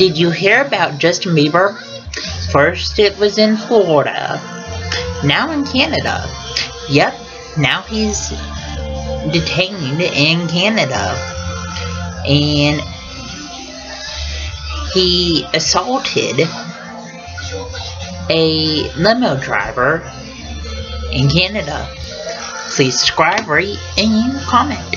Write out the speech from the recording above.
Did you hear about Justin Bieber? First it was in Florida, now in Canada. Yep, now he's detained in Canada. And he assaulted a limo driver in Canada. Please subscribe, rate, and comment.